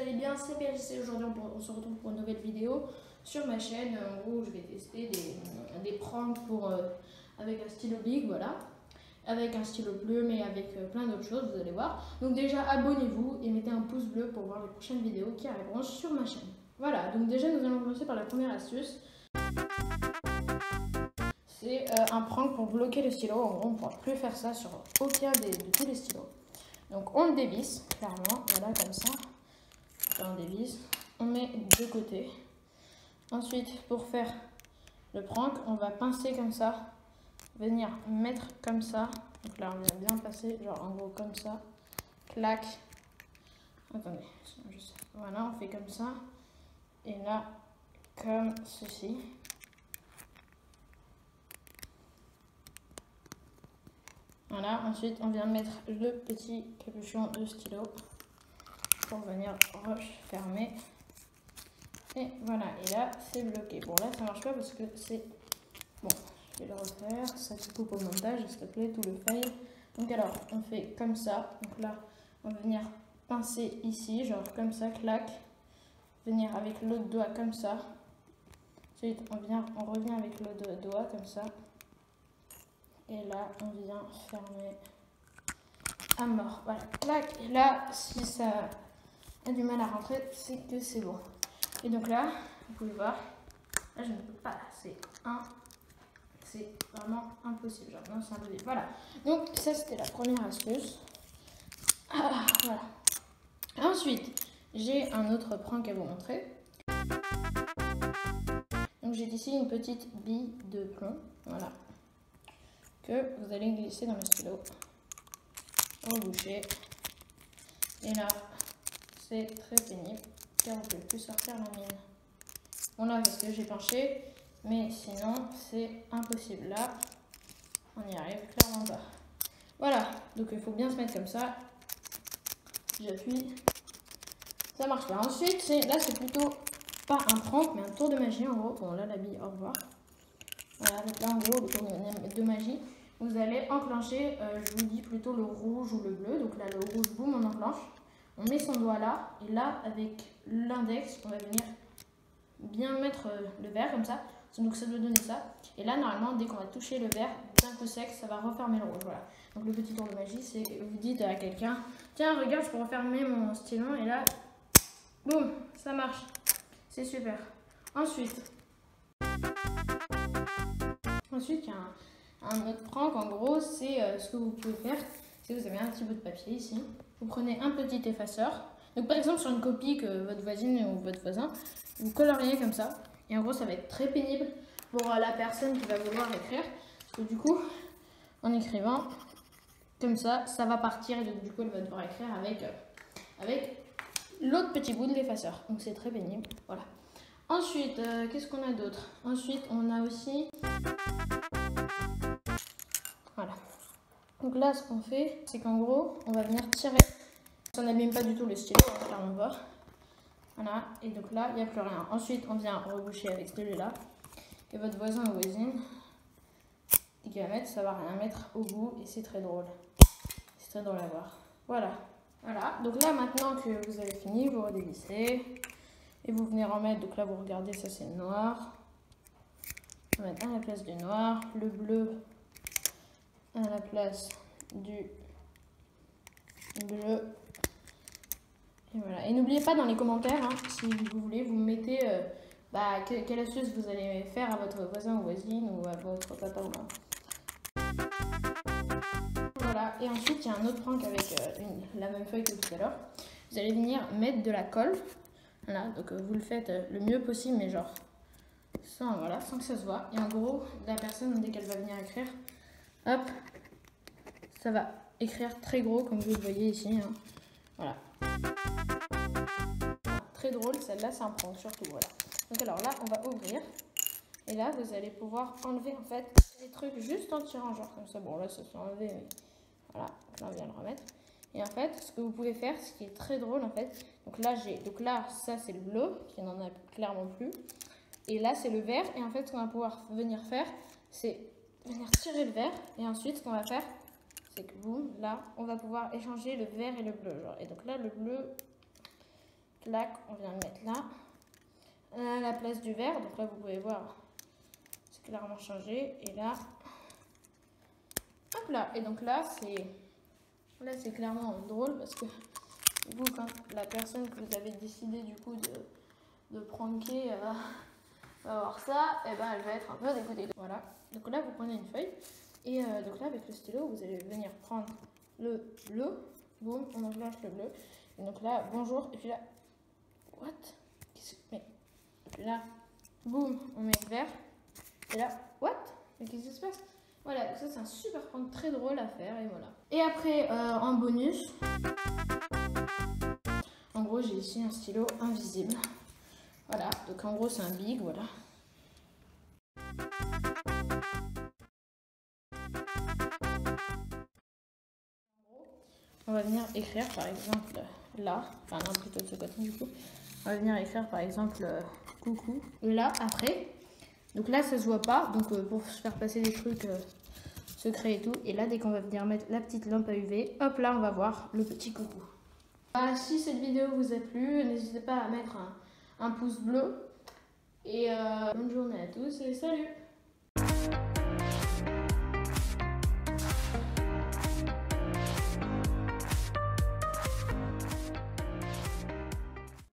allez bien, c'est PLC. Aujourd'hui, on, se retrouve pour une nouvelle vidéo sur ma chaîne. Gros, je vais tester des, des pranks pour, euh, avec un stylo big, voilà. Avec un stylo bleu, mais avec euh, plein d'autres choses, vous allez voir. Donc déjà, abonnez-vous et mettez un pouce bleu pour voir les prochaines vidéos qui arriveront sur ma chaîne. Voilà, donc déjà, nous allons commencer par la première astuce. C'est euh, un prank pour bloquer le stylo. En gros, on ne pourra plus faire ça sur aucun des, de tous les stylos. Donc on le dévisse, clairement, voilà comme ça. On dévisse, on met de côté. Ensuite, pour faire le prank, on va pincer comme ça, venir mettre comme ça. Donc là, on vient bien passer, genre en gros comme ça. Clac. Attendez, voilà, on fait comme ça. Et là, comme ceci. Voilà, ensuite on vient mettre le petit capuchon de stylo pour venir refermer. Et voilà, et là c'est bloqué. Bon là ça marche pas parce que c'est... Bon, je vais le refaire, ça se coupe au montage, s'il te plaît, tout le fail. Donc alors, on fait comme ça. Donc là, on va venir pincer ici, genre comme ça, clac. Venir avec l'autre doigt comme ça. Ensuite, on, vient, on revient avec l'autre doigt comme ça. Et là, on vient fermer à mort. Voilà, clac. Et là, si ça a du mal à rentrer, c'est que c'est bon. Et donc là, vous pouvez voir, là, je ne peux pas. C'est un. C'est vraiment impossible. Genre, non, c'est impossible. Voilà. Donc, ça, c'était la première astuce. Ah, voilà. Ensuite, j'ai un autre prank à vous montrer. Donc, j'ai ici une petite bille de plomb. Voilà que vous allez glisser dans le stylo au boucher. Et là, c'est très pénible car on peut plus sortir la mine. Bon là, parce que j'ai penché, mais sinon, c'est impossible. Là, on y arrive clairement pas. Voilà, donc il faut bien se mettre comme ça. J'appuie. Ça marche pas. Ensuite, là, c'est plutôt pas un prank, mais un tour de magie en gros. Bon, là, la bille, au revoir. Voilà, donc là en gros, le tour de magie, vous allez enclencher, euh, je vous dis plutôt le rouge ou le bleu. Donc là, le rouge, boum, on enclenche. On met son doigt là, et là, avec l'index, on va venir bien mettre euh, le vert comme ça. Donc ça doit donner ça. Et là, normalement, dès qu'on va toucher le vert d'un coup sec, ça va refermer le rouge. Voilà. Donc le petit tour de magie, c'est vous dites à quelqu'un, tiens, regarde, je peux refermer mon stylo. Et là, boum, ça marche. C'est super. Ensuite, Ensuite, il y a un, autre prank. En gros, c'est euh, ce que vous pouvez faire. Si vous avez un petit bout de papier ici, vous prenez un petit effaceur. Donc, par exemple, sur une copie que votre voisine ou votre voisin, vous coloriez comme ça. Et en gros, ça va être très pénible pour euh, la personne qui va vouloir écrire. Parce que du coup, en écrivant comme ça, ça va partir et donc du coup, elle va devoir écrire avec, euh, avec l'autre petit bout de l'effaceur. Donc, c'est très pénible. Voilà. Ensuite, euh, qu'est-ce qu'on a d'autre? Ensuite, on a aussi... Voilà. Donc là, ce qu'on fait, c'est qu'en gros, on va venir tirer. Ça n'abîme pas du tout le stylo, on va Voilà, et donc là, il n'y a plus rien. Ensuite, on vient reboucher avec celui-là. Et votre voisin ou voisine, qui va mettre, ça va rien mettre au bout, et c'est très drôle. C'est très drôle à voir. Voilà. Voilà, donc là, maintenant que vous avez fini, vous redévissez. Et vous venez remettre, donc là vous regardez, ça c'est noir. On va mettre à la place du noir, le bleu à la place du bleu. Et voilà. Et n'oubliez pas dans les commentaires, hein, si vous voulez, vous mettez euh, bah, quelle astuce vous allez faire à votre voisin ou voisine ou à votre papa ou maman. Voilà, et ensuite il y a un autre prank avec euh, la même feuille que tout à l'heure. Vous allez venir mettre de la colle voilà, donc euh, vous le faites le mieux possible, mais genre sans, voilà, sans que ça se voit. Et en gros, la personne, dès qu'elle va venir écrire, hop, ça va écrire très gros, comme vous le voyez ici. Hein. Voilà. Très drôle, celle-là, c'est un prank, surtout, voilà. Donc alors là, on va ouvrir. Et là, vous allez pouvoir enlever, en fait, les trucs juste en tirant, genre comme ça. Bon, là, ça s'est enlevé, mais voilà. là, on vient le remettre. Et en fait, ce que vous pouvez faire, ce qui est très drôle en fait, donc là, j'ai, donc là, ça c'est le bleu, qui n'en a clairement plus. Et là, c'est le vert. Et en fait, ce qu'on va pouvoir venir faire, c'est venir tirer le vert. Et ensuite, ce qu'on va faire, c'est que boum, là, on va pouvoir échanger le vert et le bleu. Genre. Et donc là, le bleu, clac, on vient le mettre là. À la place du vert, donc là vous pouvez voir, c'est clairement changé. Et là, hop là. Et donc là, c'est là c'est clairement drôle parce que vous, quand la personne que vous avez décidé du coup de, de pranker euh, va voir ça, et eh ben elle va être un peu dégoûtée. Voilà. Donc là, vous prenez une feuille. Et euh, donc là, avec le stylo, vous allez venir prendre le bleu. Boum, on enclenche le bleu. Et donc là, bonjour. Et puis là, what? Mais, là, boum, on met vert. Et là, what? Mais qu'est-ce qui se passe? Voilà, ça c'est un super prank très drôle à faire. Et voilà. Et après, euh, en bonus, en gros, j'ai ici un stylo invisible. Voilà, donc en gros, c'est un big, voilà. On va venir écrire par exemple là, enfin non plutôt de ce côté du coup, on va venir écrire par exemple euh, coucou là après. Donc là ça se voit pas, donc euh, pour faire passer des trucs euh, secrets et tout. Et là dès qu'on va venir mettre la petite lampe à UV, hop là on va voir le petit coucou. Bah, si cette vidéo vous a plu, n'hésitez pas à mettre un, un pouce bleu. Et bonne journée à tous et salut